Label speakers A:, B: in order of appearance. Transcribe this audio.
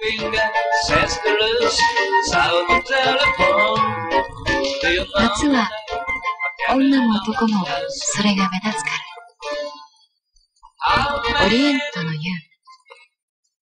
A: 夏は女も男もそれが目立つから。オリエントの夜